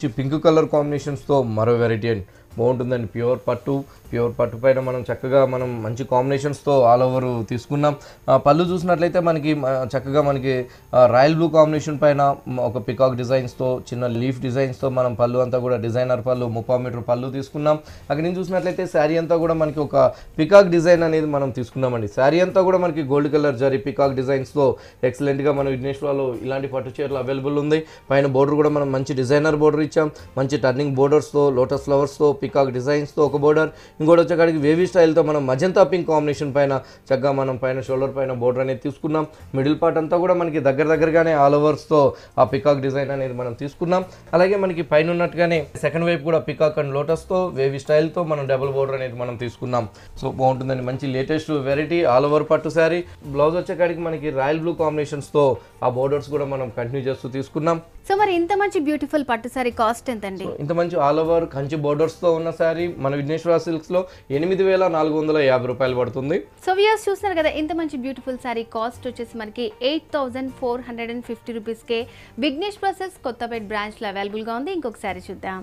Pink colour కాంబినేషన్స్తో మరో variety అండి బాగుంటుందండి. ప్యూర్ పట్టు ప్యూర్ పట్టు పైన మనం చక్కగా మనం మంచి కాంబినేషన్స్తో ఆల్ ఓవర్ తీసుకున్నాం. ఆ, పళ్ళు చూసినట్లయితే మనకి చక్కగా మనకి రాయల్ బ్లూ కాంబినేషన్ పైన ఒక పికాక్ డిజైన్స్తో చిన్న లీఫ్ డిజైన్స్తో మనం పళ్ళు అంతా కూడా డిజైనర్ పళ్ళు ముప్పై మీటర్ పళ్ళు తీసుకున్నాం. అక్కడ నుంచి చూసినట్లయితే శారీ అంతా కూడా మనకి ఒక పికాక్ డిజైన్ అనేది మనం తీసుకున్నామండి. శారీ అంతా కూడా మనకి గోల్డ్ కలర్ జరీ పికాక్ డిజైన్స్తో ఎక్సలెంట్గా మనం విఘ్నేశ్వరాలో ఇలాంటి పట్టు చీరలు అవైలబుల్ ఉంది. పైన బోర్డర్ కూడా మనం మంచి డిజైనర్ బోర్డర్ ఇచ్చాం. మంచి టర్నింగ్ బోర్డర్స్తో లోటస్ ఫ్లవర్స్తో పికాక్ డిజైన్స్తో ఒక బోర్డర్. ఇంకోటి వచ్చేకాడికి వేవీ స్టైల్తో మనం మజంతా పింక్ కాంబినేషన్ పైన చక్కగా మనం పైన షోల్డర్ పైన బోర్డర్ అనేది తీసుకున్నాం. మిడిల్ పార్ట్ అంతా కూడా మనకి దగ్గర దగ్గరగానే ఆల్ ఓవర్స్తో ఆ పికాక్ డిజైన్ అనేది మనం తీసుకున్నాం. అలాగే మనకి పైన ఉన్నట్టుగానే సెకండ్ వైపు కూడా పికాక్ అండ్ లోటస్తో వేవీ స్టైల్తో మనం డబుల్ బోర్డర్ అనేది మనం తీసుకున్నాం. సో బాగుంటుందండి. మంచి లేటెస్ట్ వెరైటీ ఆల్ ఓవర్ పట్టు శారీ. బ్లౌజ్ వచ్చేకాడికి మనకి రాయల్ బ్లూ కాంబినేషన్స్తో ఆ బోర్డర్స్ కూడా మనం కంటిన్యూ చేస్తూ తీసుకున్నాం. సో మరి ఇంత మంచి బ్యూటిఫుల్ పట్టు సారీ కాస్ట్ ఎంతండి? ఇంత మంచి ఆల్ ఓవర్ కంచి బోర్డర్స్తో ఉన్న శారీ మన విఘ్నేశ్వర సిల్క్స్లో ఎనిమిది వేల నాలుగు వందల యాభై రూపాయలు పడుతుంది. సో వ్యూస్ చూస్తున్నారు కదా ఇంత మంచి బ్యూటిఫుల్ సారీ కాస్ట్ వచ్చేసి మనకి eight thousand four hundred and fifty రూపీస్కే విఘ్నేశ్వర సిల్క్స్ కొత్తపేట బ్రాంచ్లో అవైలబుల్గా ఉంది. ఇంకొక శారీ చూద్దాం.